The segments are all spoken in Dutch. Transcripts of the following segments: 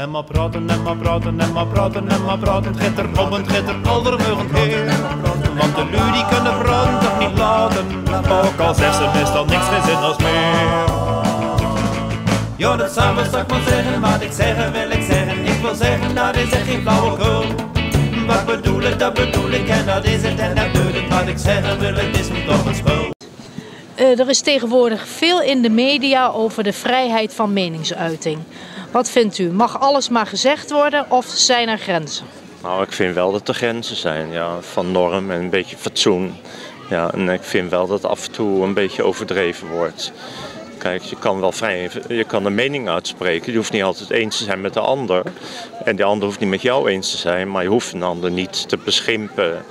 En maar praten, en maar praten, en maar praten, en maar praten. Er op en het gaat er aldermeugend heen. Want de lui die kunnen vrouwen toch niet laten. Ook al zegt ze meestal niks geen zin als meer. Ja, dat samen zal ik zeggen, wat ik zeggen wil ik zeggen. Ik wil zeggen, dat is echt geen flauwekul. Wat bedoel ik, dat bedoel ik en dat is het en dat doet het. Wat ik zeggen wil, het is me toch een spul. Uh, er is tegenwoordig veel in de media over de vrijheid van meningsuiting. Wat vindt u? Mag alles maar gezegd worden of zijn er grenzen? Nou, ik vind wel dat er grenzen zijn ja, van norm en een beetje fatsoen. Ja, en ik vind wel dat af en toe een beetje overdreven wordt. Kijk, je kan wel vrij, je kan een mening uitspreken. Je hoeft niet altijd eens te zijn met de ander. En de ander hoeft niet met jou eens te zijn, maar je hoeft een ander niet te beschimpen.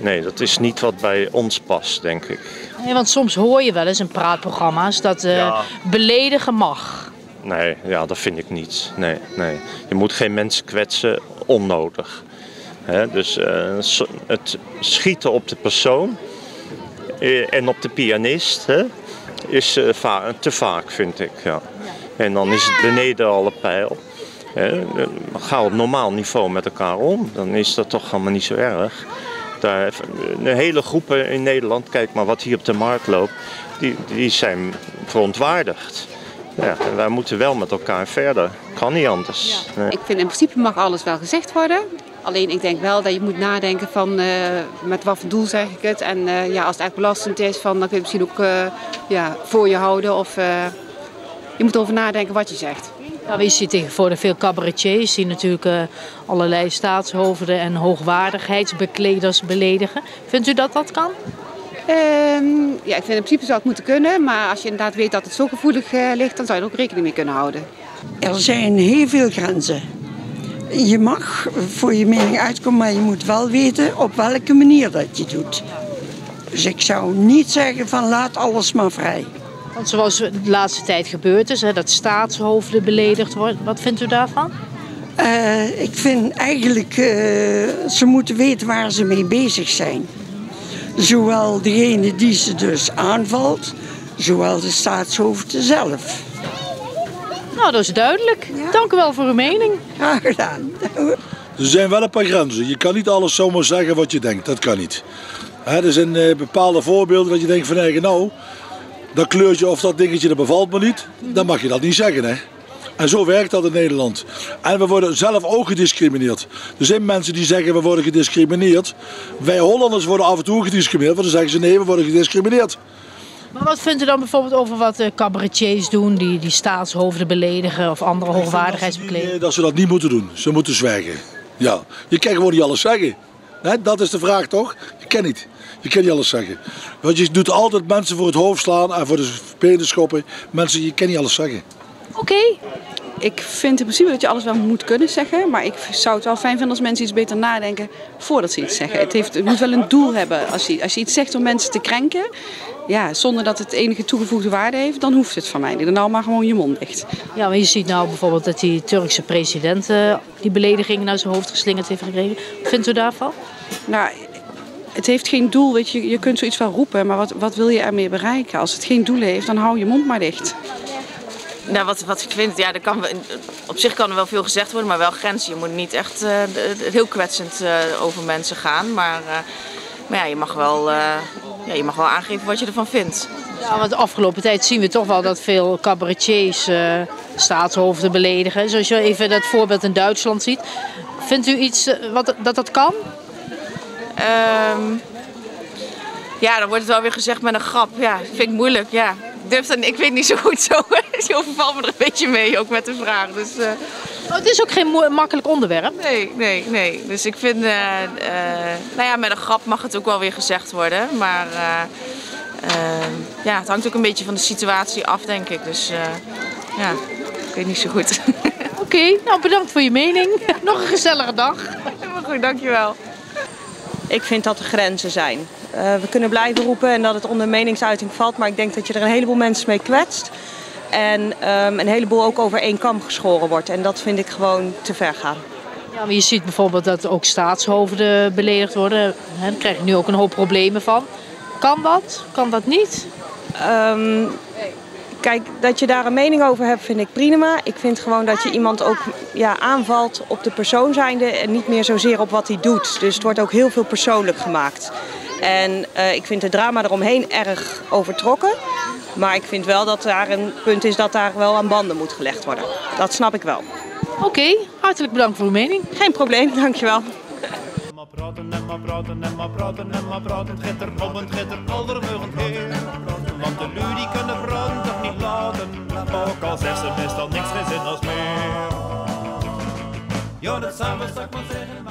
Nee, dat is niet wat bij ons past, denk ik. Nee, want soms hoor je wel eens in praatprogramma's dat uh, ja. beledigen mag. Nee, ja, dat vind ik niet. Nee, nee. Je moet geen mensen kwetsen onnodig. dus uh, het schieten op de persoon eh, en op de pianist is va te vaak, vind ik. Ja. En dan is het beneden alle pijl. Ga op normaal niveau met elkaar om, dan is dat toch allemaal niet zo erg. Daar, een hele groepen in Nederland, kijk maar wat hier op de markt loopt, die, die zijn verontwaardigd. Ja, wij moeten wel met elkaar verder. Kan niet anders. Nee. Ik vind in principe mag alles wel gezegd worden. Alleen ik denk wel dat je moet nadenken van uh, met wat voor doel zeg ik het. En uh, ja, als het echt belastend is, van, dan kun je misschien ook uh, ja, voor je houden. Of je moet over nadenken wat je zegt. Nou, je ziet tegenwoordig veel cabaretiers die natuurlijk uh, allerlei staatshoofden en hoogwaardigheidsbekleders beledigen. Vindt u dat dat kan? Um, ja, ik vind in principe zou het moeten kunnen, maar als je inderdaad weet dat het zo gevoelig uh, ligt, dan zou je er ook rekening mee kunnen houden. Er zijn heel veel grenzen. Je mag voor je mening uitkomen, maar je moet wel weten op welke manier dat je doet. Dus ik zou niet zeggen van laat alles maar vrij. Want zoals de laatste tijd gebeurd is, hè, dat staatshoofden beledigd worden. Wat vindt u daarvan? Uh, ik vind eigenlijk, uh, ze moeten weten waar ze mee bezig zijn. Zowel degene die ze dus aanvalt, zowel de staatshoofden zelf. Nou, dat is duidelijk. Ja. Dank u wel voor uw mening. Graag gedaan. Er zijn wel een paar grenzen. Je kan niet alles zomaar zeggen wat je denkt. Dat kan niet. er zijn uh, bepaalde voorbeelden dat je denkt van eigen nou, dat kleurtje of dat dingetje dat bevalt me niet. Dan mag je dat niet zeggen hè. En zo werkt dat in Nederland. En we worden zelf ook gediscrimineerd. Er zijn mensen die zeggen we worden gediscrimineerd. Wij Hollanders worden af en toe gediscrimineerd. Want dan zeggen ze nee, we worden gediscrimineerd. Maar wat vindt u dan bijvoorbeeld over wat cabaretiers doen, die, die staatshoofden beledigen of andere hoogwaardigheidsbekleders? Dat, dat ze dat niet moeten doen. Ze moeten zwijgen. Ja, je kan gewoon niet alles zeggen. dat is de vraag toch? Je kan niet. Je kan niet alles zeggen. Want je doet altijd mensen voor het hoofd slaan en voor de benen schoppen. Mensen, je kan niet alles zeggen. Oké. Ik vind in principe dat je alles wel moet kunnen zeggen. Maar ik zou het wel fijn vinden als mensen iets beter nadenken voordat ze iets zeggen. Het, heeft, het moet wel een doel hebben. Als je, als je iets zegt om mensen te krenken, ja, zonder dat het enige toegevoegde waarde heeft, dan hoeft het van mij niet. Dan nou maar gewoon je mond dicht. Ja, maar je ziet nou bijvoorbeeld dat die Turkse president uh, die belediging naar zijn hoofd geslingerd heeft gekregen. Wat vindt u daarvan? Nou, het heeft geen doel. Weet je, je kunt zoiets wel roepen, maar wat, wat wil je ermee bereiken? Als het geen doel heeft, dan hou je mond maar dicht. Nou, wat, wat ik vind, ja, er kan, op zich kan er wel veel gezegd worden, maar wel grenzen. Je moet niet echt uh, heel kwetsend uh, over mensen gaan. Maar, uh, maar ja, je mag, wel, ja, je mag wel aangeven wat je ervan vindt. Ja, want de afgelopen tijd zien we toch wel dat veel cabaretiers staatshoofden beledigen. Zoals je even dat voorbeeld in Duitsland ziet. Vindt u iets wat, dat dat kan? Um, ja, dan wordt het wel weer gezegd met een grap. Ja, vind ik moeilijk. Ja. Ik, durf dan, ik weet niet zo goed zo. Je overvalt me er een beetje mee, ook met de vraag. Dus, uh... oh, het is ook geen makkelijk onderwerp. Nee, nee, nee. Dus ik vind, uh, uh, nou ja, met een grap mag het ook wel weer gezegd worden. Maar ehm, ja, het hangt ook een beetje van de situatie af, denk ik. Dus ja, ik weet niet zo goed. Oké, nou bedankt voor je mening. Nog een gezellige dag. Helemaal goed, dankjewel. Ik vind dat er grenzen zijn. Uh, we kunnen blijven roepen en dat het onder meningsuiting valt, maar ik denk dat je er een heleboel mensen mee kwetst. En um, een heleboel ook over één kam geschoren wordt. En dat vind ik gewoon te ver gaan. Ja, maar je ziet bijvoorbeeld dat ook staatshoofden beledigd worden. Daar krijg je nu ook een hoop problemen van. Kan dat? Kan dat niet? Um, Kijk, dat je daar een mening over hebt vind ik prima. Ik vind gewoon dat je iemand ook ja, aanvalt op de persoon zijnde en niet meer zozeer op wat hij doet. Dus het wordt ook heel veel persoonlijk gemaakt. En uh, ik vind het drama eromheen erg overtrokken. Maar ik vind wel dat daar een punt is dat daar wel aan banden moet gelegd worden. Dat snap ik wel. Oké, hartelijk bedankt voor uw mening. Geen probleem, dankjewel. Maar praten en maar praten en maar praten en maar praten. Het gitter op en het gitter aldermeugend heer. Want de lui die kunnen praten toch niet laten. Ook al zegt ze meestal niks geen zin als meer. Ja, dat samen, zal ik maar zeggen.